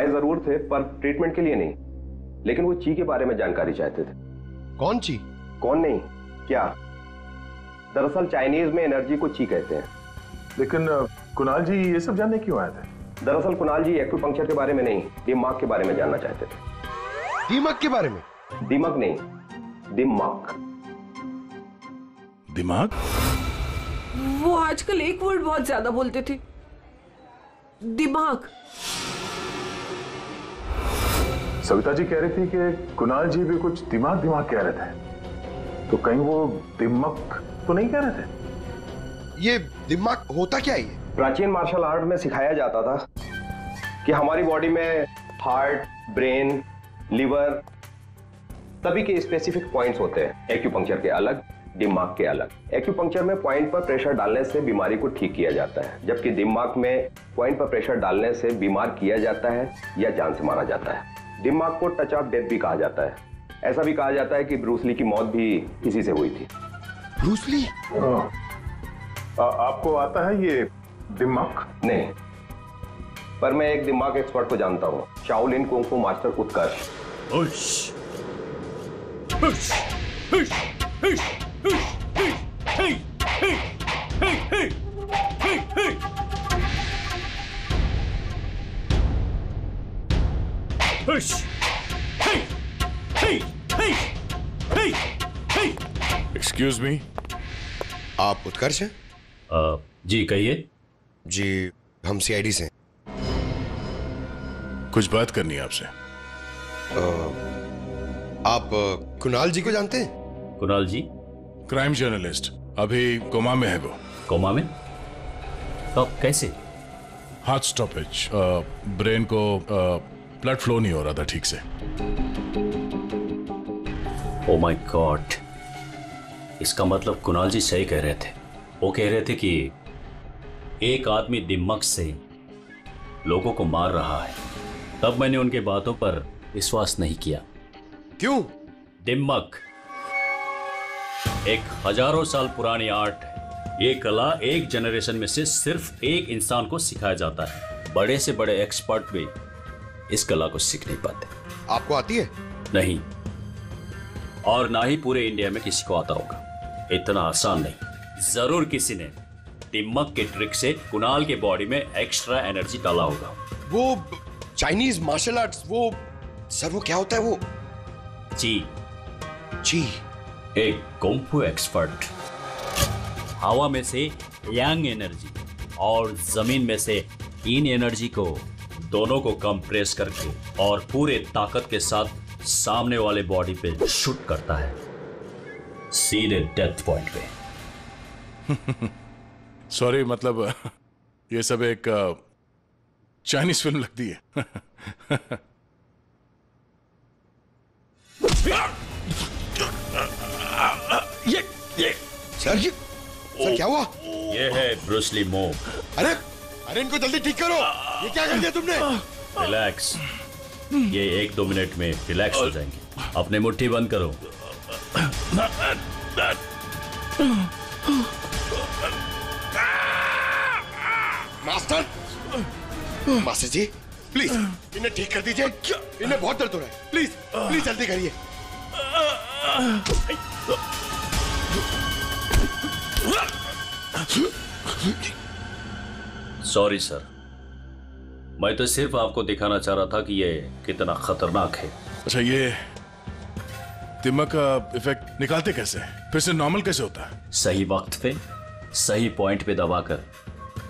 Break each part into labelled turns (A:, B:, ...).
A: आए ज़रूर थे पर ट्रीटमेंट के लिए नहीं। लेकिन वो ची के बारे में जानकारी चाहते थे।
B: कौन ची?
A: कौन नहीं क्या? दरअसल चाइनीज़ में एनर्जी को ची कहते हैं।
C: लेकिन कुणाल जी ये सब जानने क्यों आए थे?
A: दरअसल कुणाल जी एक्यूपंक्चर के बारे में नहीं दिमाग के बारे में जानना चाहते थे।
B: दीमक के बारे में?
A: दिमाग नहीं दिमाग।
C: दिमाग?
D: वो आजकल एक वर्ड बहुत ज़्यादा बोलते थे। दिमाग।
C: सविता जी कह रही थी कि कुणाल जी भी कुछ दिमाग दिमाग कह रहे थे तो कहीं वो दिमक तो नहीं कह रहे थे?
B: ये दिमाग होता क्या है ये?
A: प्राचीन मार्शल आर्ट में सिखाया जाता था कि हमारी बॉडी में हार्ट ब्रेन लिवर सभी के स्पेसिफिक पॉइंट्स होते हैं। एक्यूपंक्चर के अलग दिमाग के अलग। एक्यूपंक्चर में पॉइंट पर प्रेशर डालने से बीमारी को ठीक किया जाता है जबकि दिमाग में पॉइंट पर प्रेशर डालने से बीमार किया जाता है या जान से मारा जाता है। दिमाग को टच ऑफ़ डेथ भी कहा जाता है। ऐसा भी कहा जाता है कि ब्रूसली की मौत भी इसी से हुई थी।
B: ब्रूसली
C: आपको आता है ये दिमाग?
A: नहीं। पर मैं एक दिमाग एक्सपर्ट को जानता हूँ Shaolin kung fu master Utkarsh
C: excuse me
B: आप उत्कर्ष हैं?
E: अ, जी कहिए।
B: जी हम सीआईडी से
C: कुछ बात करनी है आपसे।
B: आप कुणाल जी को जानते हैं?
E: कुणाल जी?
C: क्राइम जर्नलिस्ट अभी कोमा में है वो।
E: कोमा में? तो कैसे?
C: हार्ट स्टॉपेज ब्रेन को ब्लड फ्लो नहीं हो रहा था ठीक से।
E: ओ माय गॉड इसका मतलब कुणाल जी सही कह रहे थे। वो कह रहे थे कि एक आदमी दिमक से लोगों को मार रहा है। तब मैंने उनके बातों पर विश्वास नहीं किया।
B: क्यों?
E: दिमक एक हज़ारों साल पुरानी आर्ट है ये कला एक जनरेशन में से सिर्फ़ एक इंसान को सिखाया जाता है। बड़े से बड़े एक्सपर्ट भी इस कला को सीख नहीं पाते।
B: आपको आती है?
E: नहीं। और ना ही पूरे इंडिया में किसी को आता होगा। इतना आसान नहीं। ज़रूर किसी ने दिमक के ट्रिक से कुणाल के बॉडी में एक्स्ट्रा एनर्जी डाला होगा।
B: वो चाइनीज़ मार्शल आर्ट्स वो सर वो क्या होता है वो?
E: जी।
B: जी।
E: एक कुंफू एक्सपर्ट? हवा में से यांग एनर्जी और ज़मीन में से इन एनर्जी को दोनों को कंप्रेस करके और पूरे ताकत के साथ सामने वाले बॉडी पे शूट करता है। सीधे डेथ पॉइंट पे।
C: सॉरी मतलब ये सब एक चाइनीज़ फ़िल्म लगती है। ये ये।
B: सर जी सर क्या हुआ?
E: ये है ब्रूसली मूव
B: अरे अरे इनको जल्दी ठीक करो। ये क्या कर दिया तुमने?
E: रिलैक्स ये एक दो मिनट में रिलैक्स हो जाएँगे। अपने मुट्ठी बंद करो।
B: मास्टर? मास्टर जी प्लीज़ इन्हें ठीक कर दीजिए। इन्हें बहुत दर्द हो रहा है। प्लीज़ प्लीज़ जल्दी करिए।
E: सॉरी सर मैं तो सिर्फ़ आपको दिखाना चाह रहा था कि ये कितना खतरनाक है।
C: अच्छा ये दिमाग का इफ़ेक्ट निकालते कैसे फिर से नॉर्मल कैसे होता है?
E: सही वक्त पे सही पॉइंट पे दबाकर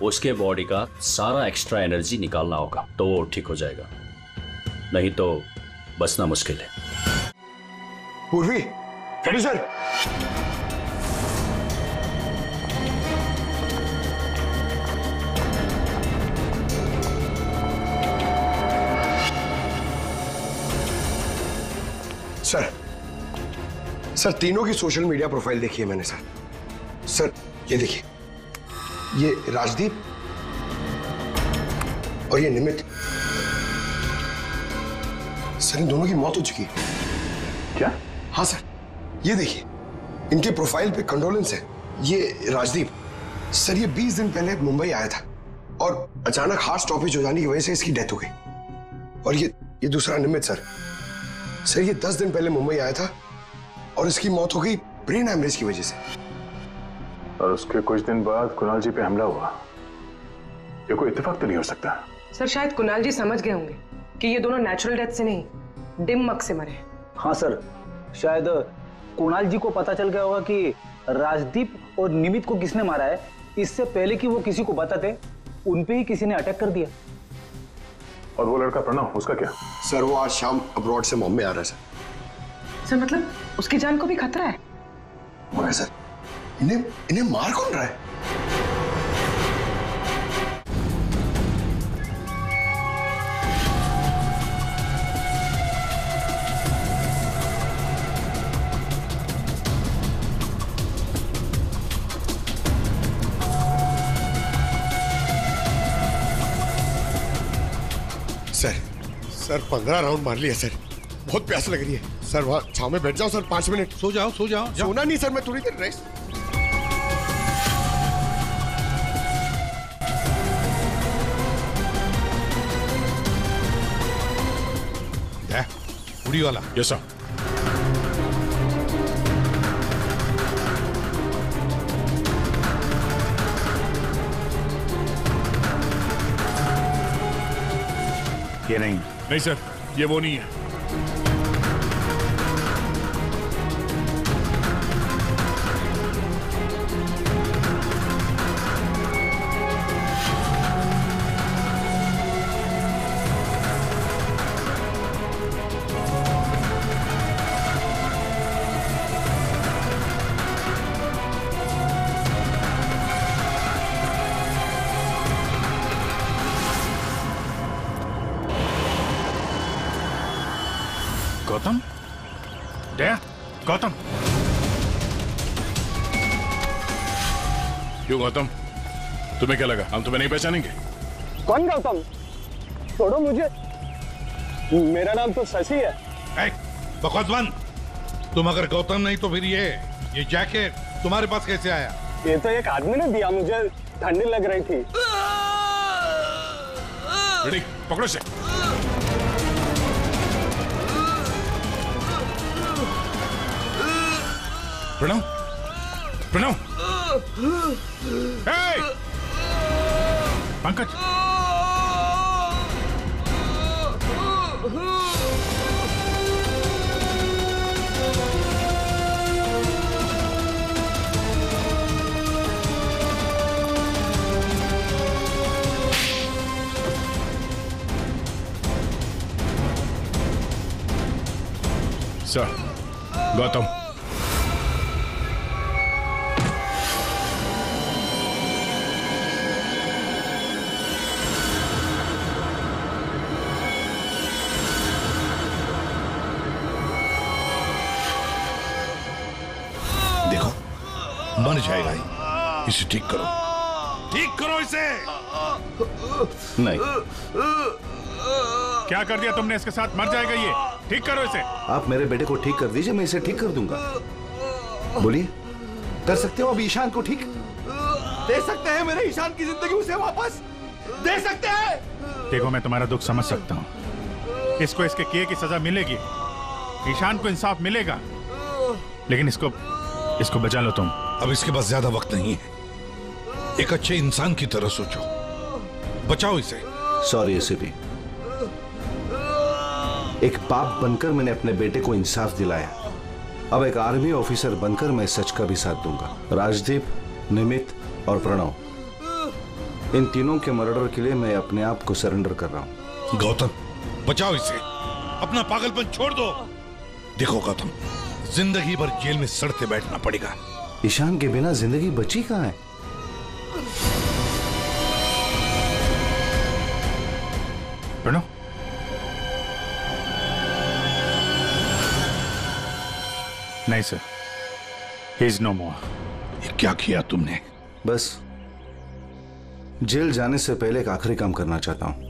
E: उसके बॉडी का सारा एक्स्ट्रा एनर्जी निकालना होगा तो वो ठीक हो जाएगा। नहीं तो बचना मुश्किल है।
B: पूर्वी सर सर सर तीनों की सोशल मीडिया प्रोफ़ाइल देखी है मैंने सर सर ये देखिए. ये राजदीप और ये निमित. सर इन दोनों की मौत हो चुकी है.
C: क्या?
B: हाँ सर ये देखिए. इनके प्रोफ़ाइल पे कंडोलेंस है. ये राजदीप. सर ये 20 दिन पहले मुंबई आया था और अचानक हार्ट स्टॉपेज हो जाने की वजह से इसकी डेथ हो गई. और ये ये दूसरा निमित सर सर ये दस दिन पहले मुंबई आया था और इसकी मौत हो गई ब्रेन हेमरेज की वजह से।
C: और उसके कुछ दिन बाद कुणाल जी पे हमला हुआ। ये कोई इत्तेफाक तो नहीं हो सकता?
F: सर शायद कुणाल जी समझ गए होंगे कि ये दोनों नेचुरल डेथ से नहीं डिमक से मरे
G: हाँ। सर शायद कुणाल जी को पता चल गया होगा कि राजदीप और निमित को किसने मारा है। इससे पहले कि वो किसी को बताते उन पे ही किसी ने अटैक कर दिया।
C: और वो लड़का प्रणव उसका क्या?
B: सर वो आज शाम अब्रॉड से बॉम्बे आ रहा है सर।
F: सर मतलब उसकी जान को भी खतरा है?
B: मगर सर। इन्हें इन्हें मार कौन रहा है? सर पंद्रह राउंड मार लिया सर। बहुत प्यास लग रही है। सर वहाँ छाव में बैठ जाओ सर पाँच मिनट।
H: सो जाओ सो जाओ जाओ।
B: सोना नहीं सर मैं थोड़ी देर रेस्ट
H: उड़ी वाला।
C: यस सर
H: ये नहीं
C: नहीं सर ये वो नहीं है
H: गौतम।
C: क्यों गौतम? तुम्हें क्या लगा? हम तुम्हें नहीं पहचानेंगे?
G: कौन गौतम? छोड़ो मुझे। मेरा नाम तो शशि है।
H: बकवास बंद तुम अगर गौतम नहीं तो फिर ये ये जैकेट तुम्हारे पास कैसे आया?
G: ये तो एक आदमी ने दिया मुझे ठंडी लग रही थी।
C: पकड़ो से प्रणव? प्रणव! पंकज? सर गौतम।
H: मर जाएगा ये इसे ठीक करो। ठीक करो इसे।
E: नहीं।
C: क्या कर दिया तुमने इसके साथ? मर जाएगा ये। ठीक करो इसे।
I: आप मेरे बेटे को ठीक कर दीजिए मैं इसे ठीक कर दूँगा। बोलिए कर सकते हो अब ईशान को ठीक? दे सकते हैं मेरे ईशान की ज़िंदगी उसे वापस। दे सकते हैं।
C: देखो मैं तुम्हारा दुख समझ सकता हूँ। इसको इसके किए की सजा मिलेगी। ईशान को इंसाफ मिलेगा। लेकिन इसको इसको बचा लो तुम।
H: अब इसके पास ज़्यादा वक्त नहीं है। एक अच्छे इंसान की तरह सोचो। बचाओ इसे।
I: सॉरी एसीपी एक बाप बनकर मैंने अपने बेटे को इंसाफ दिलाया। अब एक आर्मी ऑफिसर बनकर मैं सच का भी साथ दूँगा। राजदीप निमित और प्रणव। इन तीनों के मर्डर के लिए मैं अपने आप को सरेंडर कर रहा हूँ।
H: गौतम बचाओ इसे। अपना पागलपन छोड़ दो। देखो गौतम ज़िंदगी भर जेल में सड़ते बैठना पड़ेगा।
I: ईशान के बिना ज़िंदगी बची कहाँ है?
C: प्रणव? नहीं sir he is no more
H: ये क्या किया तुमने?
I: बस जेल जाने से पहले एक आखिरी काम करना चाहता हूँ।